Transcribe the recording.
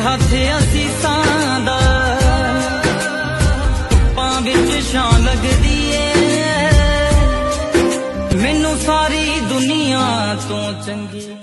ਹੱਥ ਅਸੀਸਾਂ ਦਾ। ਧੁੱਪਾਂ ਵਿੱਚ ਛਾਂ ਲੱਗਦੀ ਏ। ਮੈਨੂੰ ਸਾਰੀ ਦੁਨੀਆ ਤੋਂ ਚੰਗੀ